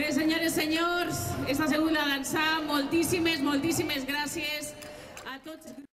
Bé, senyores i senyors, és segona dansa. Moltíssimes, moltíssimes gràcies a tots.